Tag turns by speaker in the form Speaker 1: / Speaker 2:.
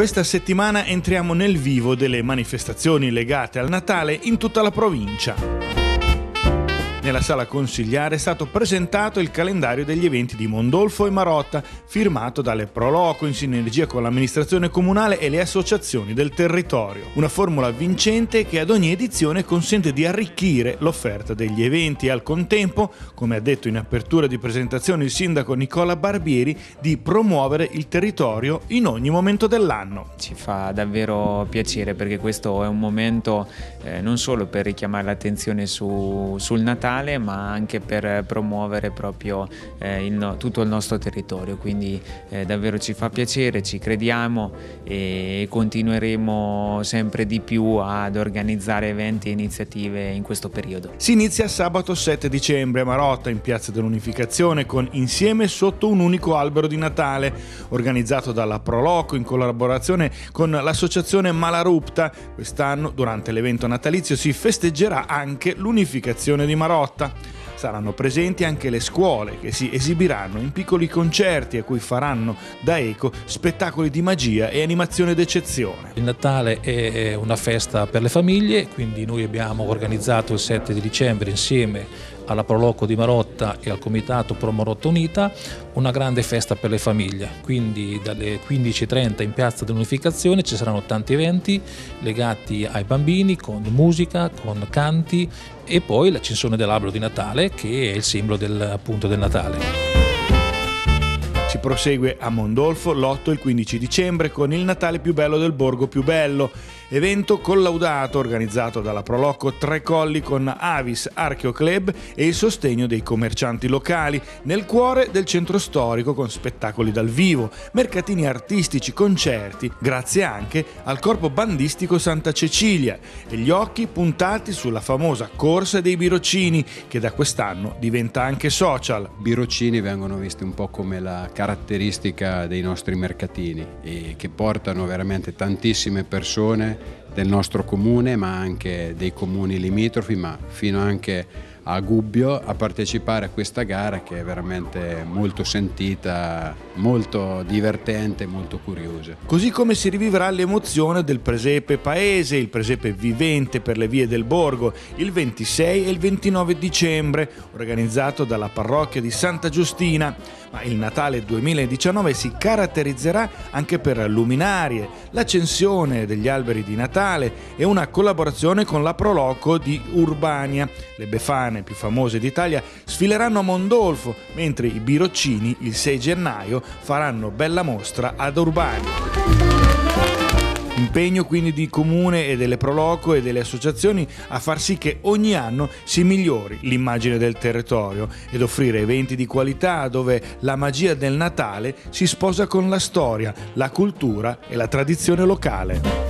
Speaker 1: Questa settimana entriamo nel vivo delle manifestazioni legate al Natale in tutta la provincia. Nella sala consigliare è stato presentato il calendario degli eventi di Mondolfo e Marotta, firmato dalle Proloco in sinergia con l'amministrazione comunale e le associazioni del territorio. Una formula vincente che ad ogni edizione consente di arricchire l'offerta degli eventi e al contempo, come ha detto in apertura di presentazione il sindaco Nicola Barbieri, di promuovere il territorio in ogni momento dell'anno.
Speaker 2: Ci fa davvero piacere perché questo è un momento eh, non solo per richiamare l'attenzione su, sul Natale, locale ma anche per promuovere proprio eh, il, tutto il nostro territorio quindi eh, davvero ci fa piacere, ci crediamo e continueremo sempre di più ad organizzare eventi e iniziative in questo periodo.
Speaker 1: Si inizia sabato 7 dicembre a Marotta in Piazza dell'Unificazione con Insieme sotto un unico albero di Natale organizzato dalla Proloco in collaborazione con l'associazione Malarupta. Quest'anno durante l'evento natalizio si festeggerà anche l'unificazione di Marotta Marotta. Saranno presenti anche le scuole che si esibiranno in piccoli concerti a cui faranno da eco spettacoli di magia e animazione d'eccezione.
Speaker 3: Il Natale è una festa per le famiglie, quindi noi abbiamo organizzato il 7 di dicembre insieme alla Proloco di Marotta e al Comitato Pro Marotta Unita una grande festa per le famiglie, quindi dalle 15.30 in Piazza dell'Unificazione ci saranno tanti eventi legati ai bambini con musica, con canti e poi l'accensione dell'albero di Natale che è il simbolo del, appunto del Natale.
Speaker 1: Prosegue a Mondolfo l'8 e il 15 dicembre con il Natale più bello del borgo più bello evento collaudato organizzato dalla Proloco Tre Colli con Avis Archeo Club e il sostegno dei commercianti locali nel cuore del centro storico con spettacoli dal vivo, mercatini artistici, concerti, grazie anche al corpo bandistico Santa Cecilia e gli occhi puntati sulla famosa corsa dei birocini che da quest'anno diventa anche social.
Speaker 4: Birocini vengono visti un po' come la caratteristica dei nostri mercatini e che portano veramente tantissime persone del nostro comune ma anche dei comuni limitrofi ma fino anche a Gubbio a partecipare a questa gara che è veramente molto sentita, molto divertente, molto curiosa.
Speaker 1: Così come si rivivrà l'emozione del presepe paese, il presepe vivente per le vie del borgo, il 26 e il 29 dicembre, organizzato dalla parrocchia di Santa Giustina. Ma il Natale 2019 si caratterizzerà anche per luminarie, l'accensione degli alberi di Natale e una collaborazione con la Proloco di Urbania. Le Befane italiane più famose d'Italia sfileranno a Mondolfo, mentre i biroccini il 6 gennaio faranno bella mostra ad Urbani. Impegno quindi di comune e delle Proloco e delle associazioni a far sì che ogni anno si migliori l'immagine del territorio ed offrire eventi di qualità dove la magia del Natale si sposa con la storia, la cultura e la tradizione locale.